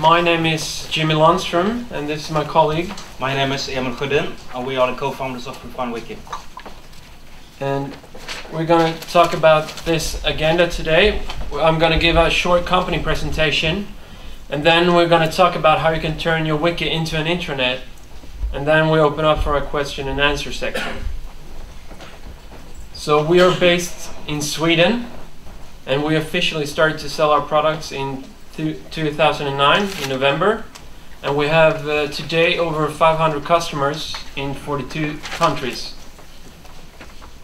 My name is Jimmy Lundström, and this is my colleague. My name is Emil Sjödin, and we are the co-founders of RefinedWiki. And we're going to talk about this agenda today. I'm going to give a short company presentation, and then we're going to talk about how you can turn your wiki into an intranet, and then we open up for a question and answer section. So we are based in Sweden, and we officially started to sell our products in 2009 in November, and we have uh, today over 500 customers in 42 countries.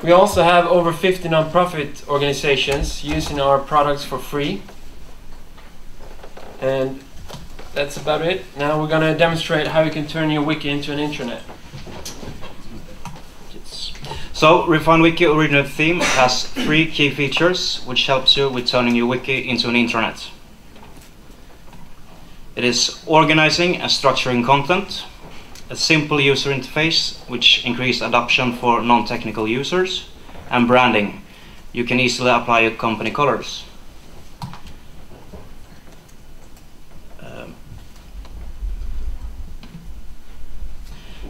We also have over 50 non-profit organizations using our products for free. And that's about it. Now we're going to demonstrate how you can turn your wiki into an intranet. So, RefinedWiki original theme has three key features which helps you with turning your wiki into an intranet. It is organizing and structuring content, a simple user interface which increase adoption for non-technical users, and branding. You can easily apply your company colors. Um,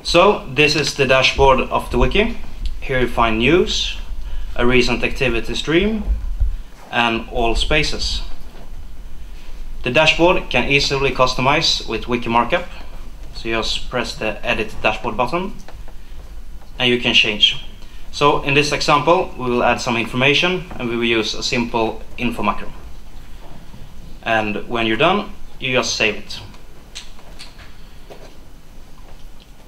so this is the dashboard of the wiki. Here you find news, a recent activity stream, and all spaces. The dashboard can easily customize with wiki markup. So you just press the edit dashboard button and you can change. So in this example we will add some information and we will use a simple info macro. And when you're done you just save it.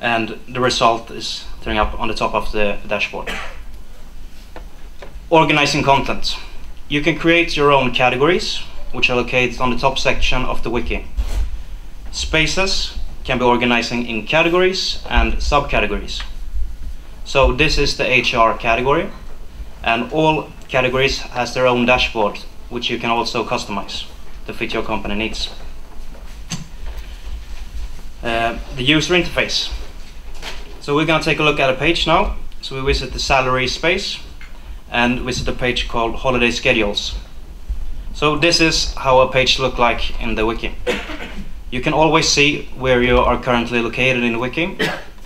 And the result is turning up on the top of the dashboard. Organizing content. You can create your own categories which are located on the top section of the wiki. Spaces can be organizing in categories and subcategories. So this is the HR category and all categories has their own dashboard which you can also customize to fit your company needs. Uh, the user interface. So we're going to take a look at a page now. So we visit the salary space and visit a page called holiday schedules. So this is how a page look like in the wiki. You can always see where you are currently located in the wiki.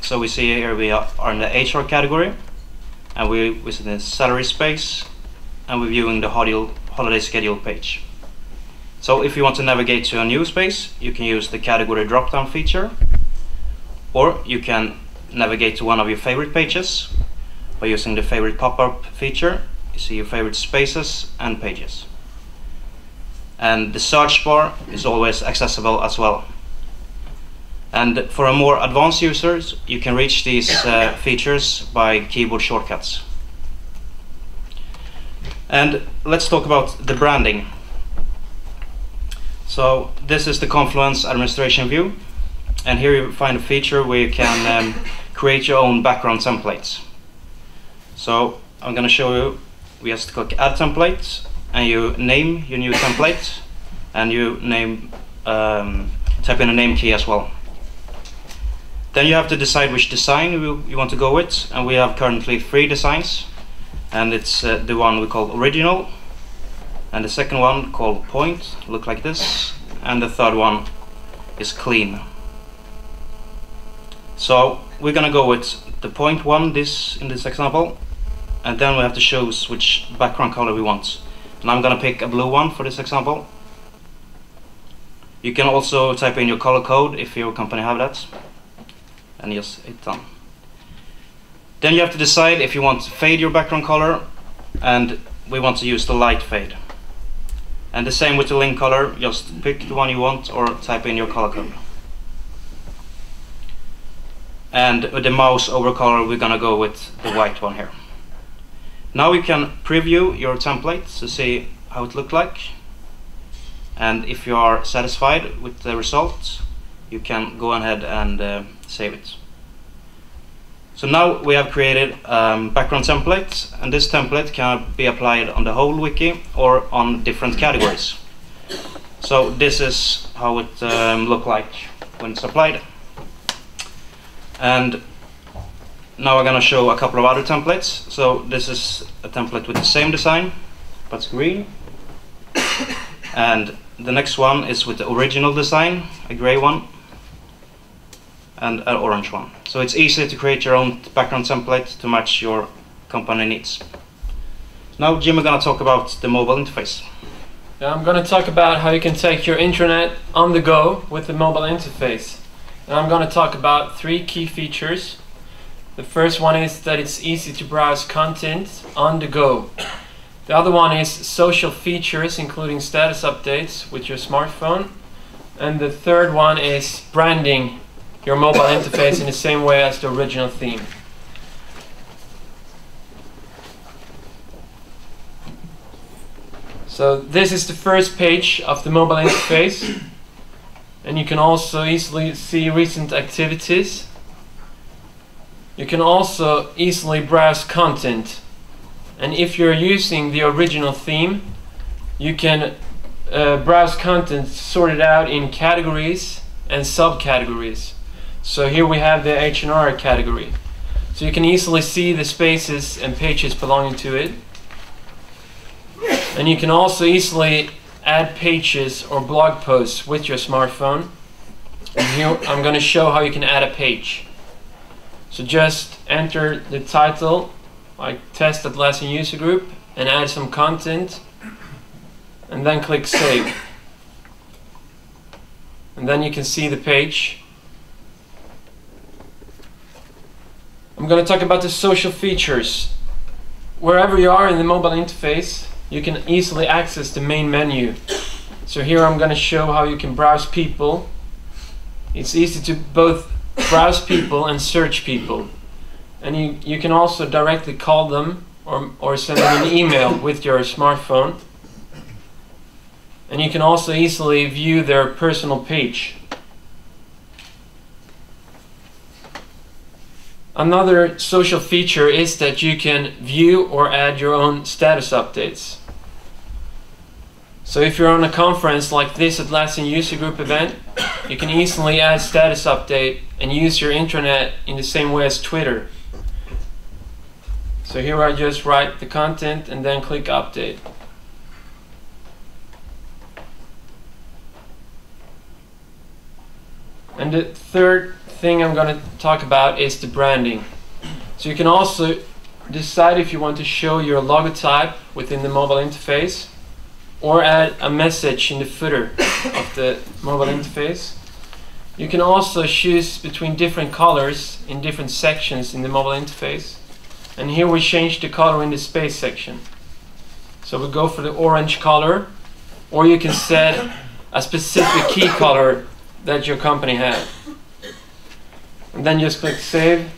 So we see here we are in the HR category, and we visit the salary space, and we're viewing the holiday schedule page. So if you want to navigate to a new space, you can use the category drop-down feature, or you can navigate to one of your favorite pages by using the favorite pop-up feature. You see your favorite spaces and pages and the search bar is always accessible as well. And for a more advanced users, you can reach these uh, features by keyboard shortcuts. And let's talk about the branding. So this is the Confluence administration view. And here you find a feature where you can um, create your own background templates. So I'm going to show you, we just click add template and you name your new template and you name um, type in a name key as well. Then you have to decide which design you, you want to go with and we have currently three designs and it's uh, the one we call original and the second one called point look like this and the third one is clean. So we're gonna go with the point one this in this example and then we have to choose which background color we want. And I'm gonna pick a blue one for this example. You can also type in your color code if your company have that. And just hit done. Then you have to decide if you want to fade your background color and we want to use the light fade. And the same with the link color, just pick the one you want or type in your color code. And with the mouse over color we're gonna go with the white one here. Now you can preview your template to see how it looks like. And if you are satisfied with the results, you can go ahead and uh, save it. So now we have created um, background template, and this template can be applied on the whole wiki or on different categories. So this is how it um, look like when it's applied. And now I'm going to show a couple of other templates. So this is a template with the same design, but it's green. and the next one is with the original design, a gray one, and an orange one. So it's easy to create your own background template to match your company needs. Now Jim is going to talk about the mobile interface. Now I'm going to talk about how you can take your intranet on the go with the mobile interface. And I'm going to talk about three key features. The first one is that it's easy to browse content on the go. The other one is social features, including status updates with your smartphone. And the third one is branding your mobile interface in the same way as the original theme. So this is the first page of the mobile interface and you can also easily see recent activities. You can also easily browse content and if you're using the original theme you can uh, browse content sorted out in categories and subcategories. So here we have the H&R category. So you can easily see the spaces and pages belonging to it. And you can also easily add pages or blog posts with your smartphone. And here I'm going to show how you can add a page. So just enter the title, like test Atlassian user group, and add some content, and then click save. And then you can see the page. I'm going to talk about the social features. Wherever you are in the mobile interface, you can easily access the main menu. So here I'm going to show how you can browse people. It's easy to both browse people and search people. And you, you can also directly call them or, or send them an email with your smartphone. And you can also easily view their personal page. Another social feature is that you can view or add your own status updates. So if you're on a conference like this Atlassian User Group event, you can easily add status update and use your intranet in the same way as Twitter. So here I just write the content and then click update. And the third thing I'm going to talk about is the branding. So you can also decide if you want to show your logotype within the mobile interface or add a message in the footer of the mobile interface. You can also choose between different colors in different sections in the mobile interface. And here we change the color in the space section. So we go for the orange color, or you can set a specific key color that your company has. And then just click save.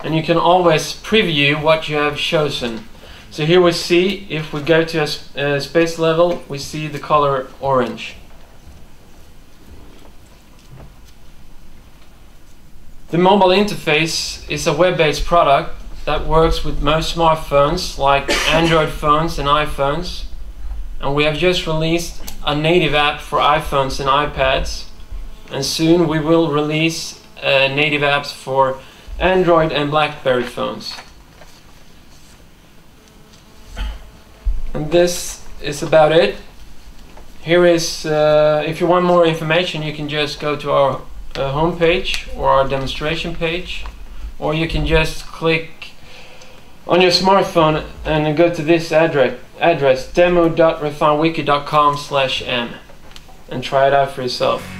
And you can always preview what you have chosen. So here we see, if we go to a, a space level, we see the color orange. The mobile interface is a web-based product that works with most smartphones like Android phones and iPhones. And we have just released a native app for iPhones and iPads. And soon we will release uh, native apps for Android and BlackBerry phones. And this is about it. Here is, uh, if you want more information, you can just go to our uh, homepage or our demonstration page, or you can just click on your smartphone and go to this address, address demo.refinedwiki.com slash m and try it out for yourself.